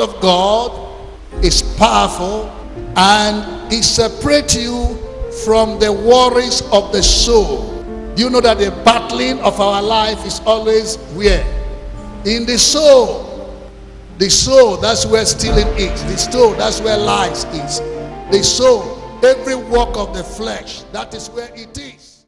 of God is powerful and it separates you from the worries of the soul. Do you know that the battling of our life is always where? In the soul. The soul, that's where stealing is. The soul, that's where lies is. The soul, every work of the flesh, that is where it is.